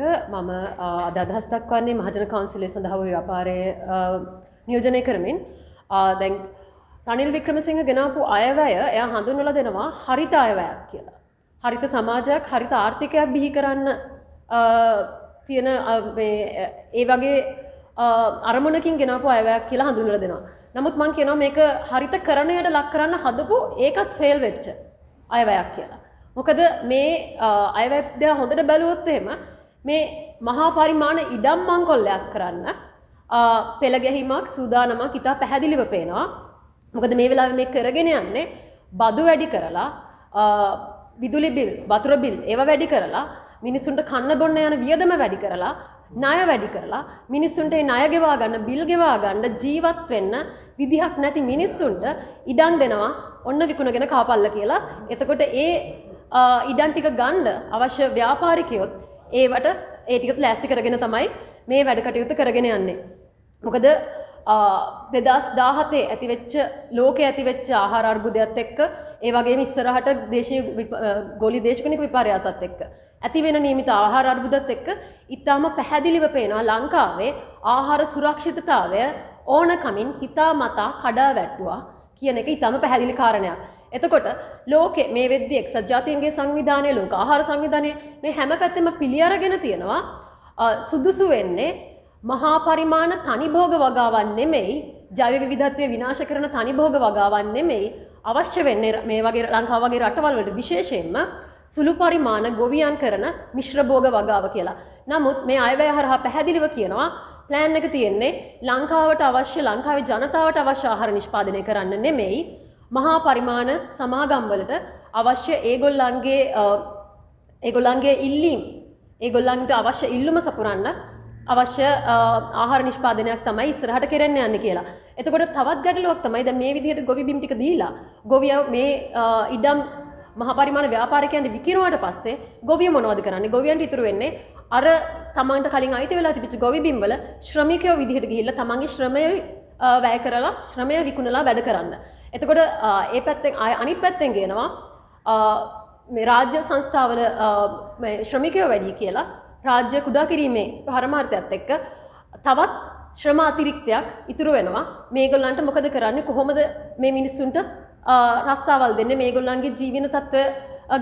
මම අද අදහස් දක්වන්නේ මහජන කවන්සිලේ සඳහා වූ ව්‍යාපාරය නියෝජනය කරමින් දැන් රනිල් වික්‍රමසිංහ ගෙනාපු අයවැය එයා හඳුන්වලා දෙනවා හරිත අයවැයක් කියලා. හරිත සමාජයක් හරිත ආර්ථිකයක් බිහි කරන්න තියෙන ඒ වගේ අරමුණකින් ගෙනාපු අයවැයක් කියලා හඳුන්වලා දෙනවා. නමුත් මං කියනවා මේක හරිත කරණයට ලක් කරන්න හදපු ඒකත් ෆේල් වෙච්ච අයවැයක් කියලා. මොකද මේ අයවැද්‍ය හොඳට බැලුවොත් එහෙම මේ මහා පරිමාණ ඉඩම් මංකොල්ලයක් කරන්න පෙළ ගැහිමක් සූදානමක් ඉතා පැහැදිලිව පේනවා. මොකද මේ වෙලාවේ මේ කරගෙන යන්නේ බදු වැඩි කරලා විදුලි බිල්, වතුර බිල් ඒවා වැඩි කරලා මිනිස්සුන්ට කන්න බොන්න යන වියදම වැඩි කරලා ණය වැඩි කරලා මිනිස්සුන්ට ඒ ණය ගෙවා ගන්න, බිල් ගෙවා ගන්න ජීවත් වෙන්න විදිහක් නැති මිනිස්සුන්ට ඉඩම් දෙනවා. ඔන්න විකුණගෙන කාපල්ල කියලා. එතකොට ඒ ඉඩම් ටික ගන්න අවශ්‍ය ව්‍යාපාරිකයොත් ඒවට ඒ ටිකත් ලෑස්ති කරගෙන තමයි මේ වැඩ කටයුතු කරගෙන යන්නේ. මොකද දෙදස් දාහතේ ඇතිවෙච්ච ලෝක ඇතිවෙච්ච ආහාර අර්බුදයක්ත් එක්ක ඒ වගේ ඉස්සරහට දේශය ගොලි දේශකනික විපාරයාසත් එක්ක. ඇති වෙන නියමිත ආහාර අර්බුදත් එක්ක ඉතාම පැහැදිලිව පේනවා ලංකාවේ ආහාර සුරක්ෂිතතාවය ඕනකමින් හිතා මතා කඩා වැට්ටුවා කියන එක ඉතාම පැහැදිලි කාරණයක්. එතකොට ලෝකෙ මේ වෙද්දි එක්සත් ජාතීන්ගේ සංවිධානය ලෝක ආහාර සංවිධානය මේ හැම පැත්තෙම පිළිඅරගෙන තියෙනවා සුදුසු වෙන්නේ මහා පරිමාණ තනිභෝග වගාවන් නෙමෙයි ජෛව විවිධත්වය විනාශ කරන තනිභෝග වගාවන් නෙමෙයි අවශ්‍ය වෙන්නේ මේ වගේ ලංකාව වගේ රටවල් වලට විශේෂයෙන්ම සුළු පරිමාණ ගොවියන් කරන මිශ්‍ර භෝග වගාව කියලා. නමුත් මේ අයවැය හරහා පැහැදිලිව කියනවා ප්ලෑන් එක තියෙන්නේ ලංකාවට අවශ්‍ය ලංකාවේ ජනතාවට අවශ්‍ය ආහාර නිෂ්පාදනය කරන්න නෙමෙයි මහා පරිමාණ සමාගම්වලට අවශ්‍ය ඒගොල්ලන්ගේ ඒගොල්ලන්ගේ ඉල්ලීම් ඒගොල්ලන්ට අවශ්‍ය ඉල්ලුම සපුරන්න අවශ්‍ය ආහාර නිෂ්පාදනයක් තමයි ඉස්සරහට කරන්න යන්න කියලා. එතකොට තවත් ගැටලුවක් තමයි දැන් මේ විදිහට ගොවි බිම් ටික දීලා ගොවිය මේ ඉඩම් මහා පරිමාණ ව්‍යාපාරිකයන්ට විකිරුවාට පස්සේ ගොවිය මොනවද කරන්නේ? ගොවියන්ට ඉතුරු වෙන්නේ අර තමන්ට කලින් අයිති වෙලා තිබිච්ච ගොවි බිම් වල ශ්‍රමිකයෝ විදිහට ගිහිල්ලා තමන්ගේ ශ්‍රමය වැය කරලා ශ්‍රමය විකුණලා වැඩ කරන්න. එතකොට ඒ පැත්තෙන් අනිත් පැත්තෙන් කියනවා මේ රාජ්‍ය සංස්ථාවල ශ්‍රමිකයෝ වැඩි කියලා රාජ්‍ය කුඩා කිරීමේ පරමාර්ථයත් එක්ක තවත් ශ්‍රම අතිරික්තයක් ඉතුරු වෙනවා මේගොල්ලන්ට මොකද කරන්නේ කොහොමද මේ මිනිස්සුන්ට රස්සාවල් දෙන්නේ. මේගොල්ලන්ගේ ජීවන තත්ත්වය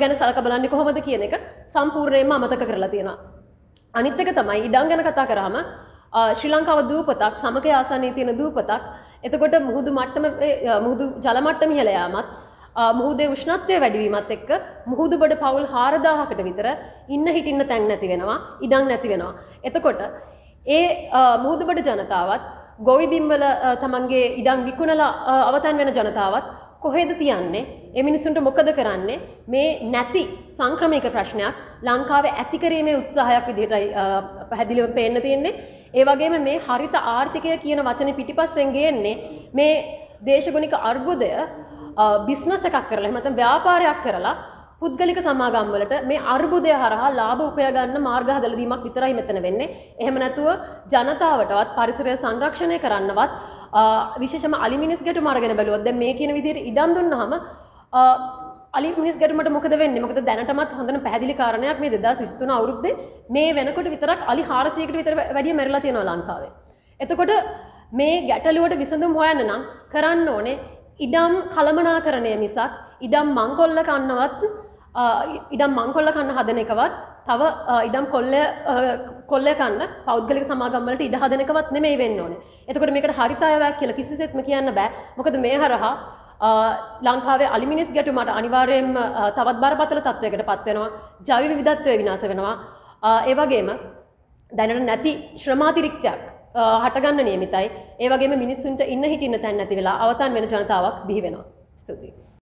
ගැන සලක බලන්නේ කොහොමද කියන එක සම්පූර්ණයෙන්ම අමතක කරලා තියෙනවා. අනිත් එක තමයි ඉඩම් ගැන කතා කරාම ශ්‍රී ලංකාව දූපතක් සමග ආසන්නයේ තියෙන දූපතක්. එතකොට මුහුදු මට්ටම මුහුදු ජල මට්ටම ඉහළ යාමත් මුහුදේ උෂ්ණත්වය වැඩිවීමත් එක්ක මුහුදු බඩ පවුල් 4000කට විතර ඉන්න හිටින්න තැන් නැති වෙනවා ඉඩම් නැති වෙනවා. එතකොට ඒ මුහුදු බඩ ජනතාවත් ගොවි බිම්වල තමන්ගේ ඉඩම් විකුණලා අවතන් වෙන ජනතාවත් කොහෙද තියන්නේ? ඒ මිනිස්සුන්ට මොකද කරන්නේ? මේ නැති සංක්‍රමණික ප්‍රශ්නයක් ලංකාවේ ඇති කිරීමේ උත්සාහයක් විදිහටයි පැහැදිලිව පේන්න තියෙන්නේ. ඒ වගේම මේ හරිත ආර්ථිකය කියන වචනේ පිටිපස්සෙන් ගේන්නේ මේ දේශගුණික අර්බුදය බිස්නස් එකක් කරලා එහෙම නැත්නම් ව්‍යාපාරයක් කරලා පුද්ගලික සමාගම් වලට මේ අර්බුදය හරහා ලාභ උපය ගන්න මාර්ග හදලා දීමක් විතරයි මෙතන වෙන්නේ. එහෙම නැතුව ජනතාවටවත් පරිසරය සංරක්ෂණය කරන්නවත් විශේෂම අලි මිනිස් ගැටුම අරගෙන බැලුවොත් දැන් මේ කියන විදිහට ඉඩම් දුන්නාම අලි මිනිස් ගැටුමට මොකද වෙන්නේ? මොකද දැනටමත් හොඳට පැහැදිලි කාරණයක් මේ 2023 අවුරුද්දේ මේ වෙනකොට විතරක් අලි 400කට විතර වැඩිය මැරිලා තියෙනවා ලංකාවේ. එතකොට මේ ගැටලුවට විසඳුම් හොයන්න නම් කරන්න ඕනේ ඉඩම් කළමනාකරණය මිසක් ඉඩම් මංකොල්ල කන්නවත් ඉඩම් මංකොල්ල කන්න හදන එකවත් තව ඉඩම් කොල්ල කොල්ල කන්න පෞද්ගලික සමාගම්වලට ඉඩ හදන එකවත් නෙමෙයි වෙන්න ඕනේ. එතකොට මේකට හරිතායවක් කියලා කිසිසෙත්ම කියන්න බෑ. මොකද මේ හරහා ලංකාවේ අලිමිනිස් ගැටුමට අනිවාර්යයෙන්ම තවත් බරපතල තත්වයකට පත් වෙනවා. ජෛව විවිධත්වය විනාශ වෙනවා. ඒ වගේම දැනට නැති ශ්‍රමාතිරික්තයක් හටගන්න නියමිතයි. ඒ වගේම මිනිස්සුන්ට ඉන්න හිටින්න තැන් නැති වෙලා අවතන් වෙන ජනතාවක් බිහි වෙනවා. ස්තුතියි.